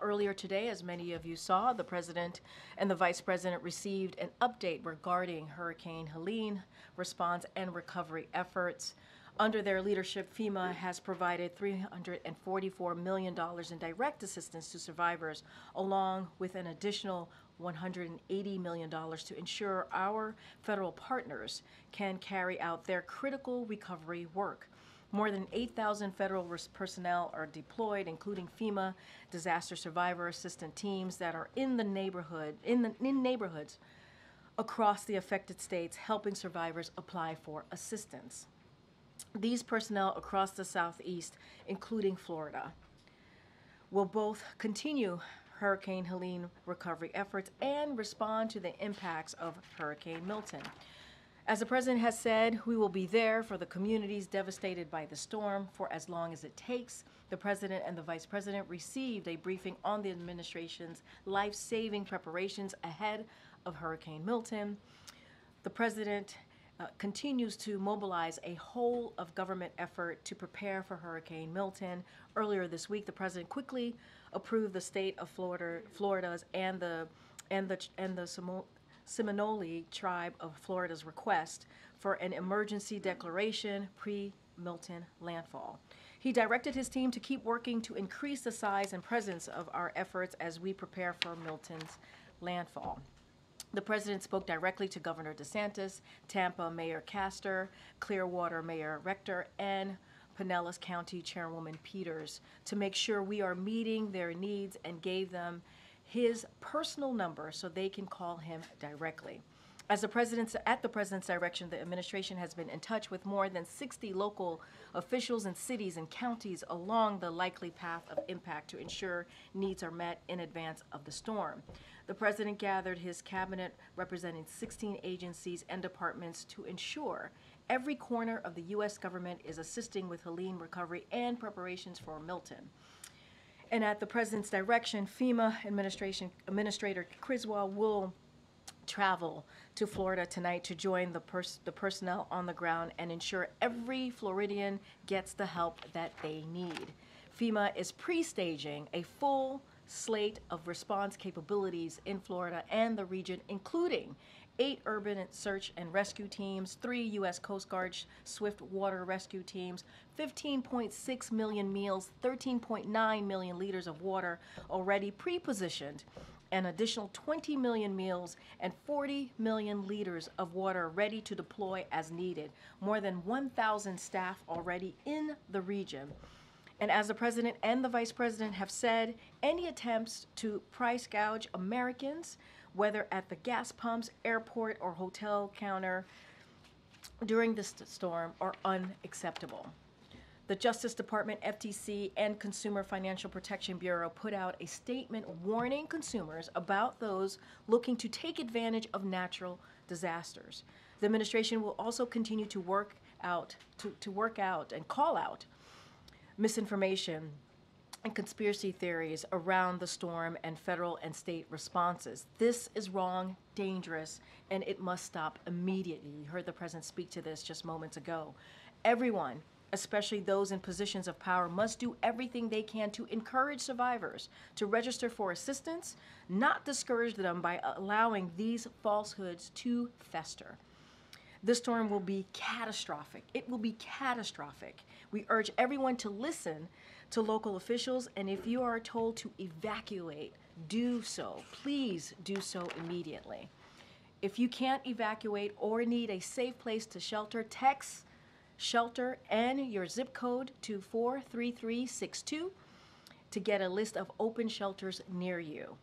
Earlier today, as many of you saw, the President and the Vice President received an update regarding Hurricane Helene response and recovery efforts. Under their leadership, FEMA has provided $344 million in direct assistance to survivors, along with an additional $180 million to ensure our federal partners can carry out their critical recovery work. More than 8,000 federal personnel are deployed, including FEMA disaster survivor assistant teams that are in the neighborhood in, the, in neighborhoods across the affected states, helping survivors apply for assistance. These personnel across the southeast, including Florida, will both continue Hurricane Helene recovery efforts and respond to the impacts of Hurricane Milton. As the president has said, we will be there for the communities devastated by the storm for as long as it takes. The president and the vice president received a briefing on the administration's life saving preparations ahead of Hurricane Milton. The president uh, continues to mobilize a whole of government effort to prepare for Hurricane Milton. Earlier this week, the president quickly approved the state of Florida, Florida's and the and the and the Seminole tribe of Florida's request for an emergency declaration pre Milton landfall. He directed his team to keep working to increase the size and presence of our efforts as we prepare for Milton's landfall. The president spoke directly to Governor DeSantis, Tampa Mayor Castor, Clearwater Mayor Rector, and Pinellas County Chairwoman Peters to make sure we are meeting their needs and gave them his personal number so they can call him directly. As the president's at the president's direction, the administration has been in touch with more than 60 local officials in cities and counties along the likely path of impact to ensure needs are met in advance of the storm. The president gathered his cabinet representing 16 agencies and departments to ensure every corner of the U.S. government is assisting with Helene recovery and preparations for Milton. And at the president's direction, FEMA administration Administrator Criswell will travel to Florida tonight to join the, pers- the personnel on the ground and ensure every Floridian gets the help that they need. FEMA is pre-staging a full slate of response capabilities in Florida and the region, including eight urban search and rescue teams, three U.S. Coast Guard swift water rescue teams, 15.6 million meals, 13.9 million liters of water already pre positioned, an additional 20 million meals, and 40 million liters of water ready to deploy as needed. More than 1,000 staff already in the region. And as the president and the vice president have said, any attempts to price gouge Americans whether at the gas pumps, airport, or hotel counter during this storm are unacceptable. The Justice Department, FTC, and Consumer Financial Protection Bureau put out a statement warning consumers about those looking to take advantage of natural disasters. The administration will also continue to work out to, to work out and call out misinformation and conspiracy theories around the storm and federal and state responses. This is wrong, dangerous, and it must stop immediately. You heard the president speak to this just moments ago. Everyone, especially those in positions of power, must do everything they can to encourage survivors to register for assistance, not discourage them by allowing these falsehoods to fester. This storm will be catastrophic. It will be catastrophic. We urge everyone to listen to local officials, and if you are told to evacuate, do so. Please do so immediately. If you can't evacuate or need a safe place to shelter, text shelter and your zip code to 43362 to get a list of open shelters near you.